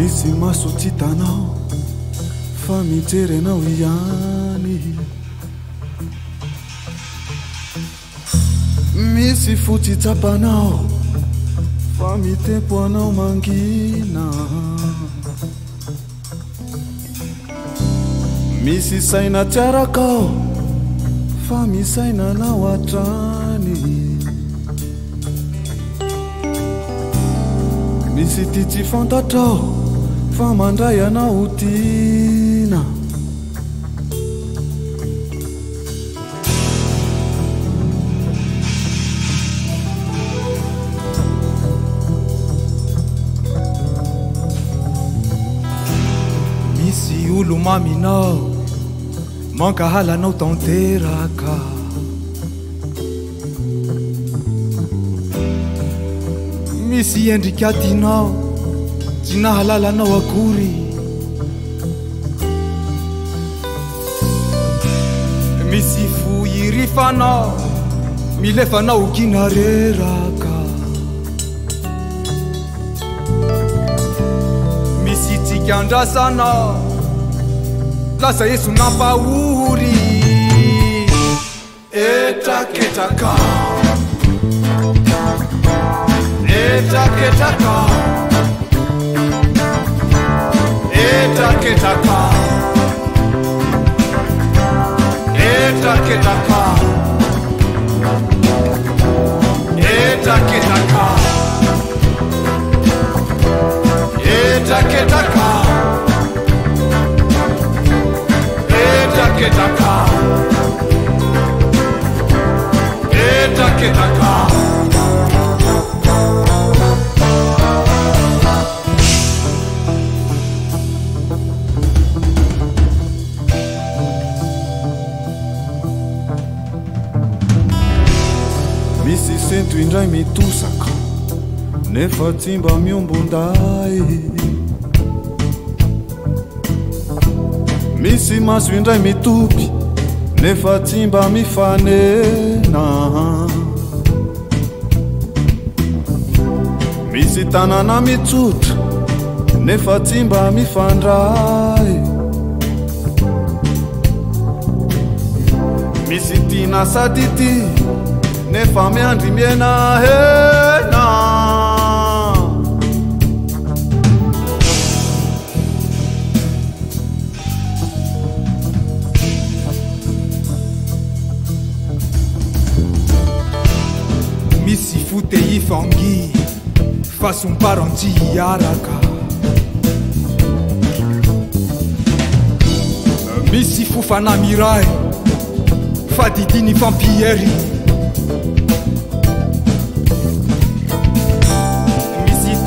misy masotsitanao fa miserenao ihany misy fotsitsapanao fa mitempoanao mangina misy saina tsiarakao fa misainanao atrany misy titsyfntr mandray anao tina misy olo maminao mankahalanao tanteraka misy endrika tinao cina halalana wakuri misifuirifana milefana ukinareraka misitikyandasana lasa yesu nabahuri Etaketaka a Etaketaka Etaketaka Etaketaka Etaketaka indray mitosaka nefa tsy mba miombonday misy mazo indray mitopy nefa tsy mba mifanena misy tanana mitsotra nefa tsy mba mifandray misy tina satity nefame andrimiena hena misifu teyifangi fa sumbaranti iaraka misifu fanamiray fadidini fampiyeri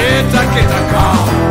It's a kid, a car.